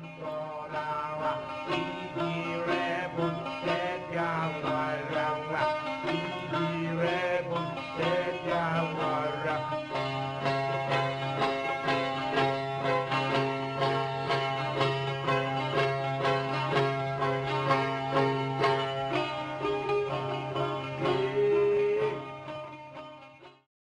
Santo Lava, Ibi Rebun, Dead Gawa.